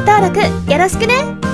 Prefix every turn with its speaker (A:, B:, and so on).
A: 登録よろしくね。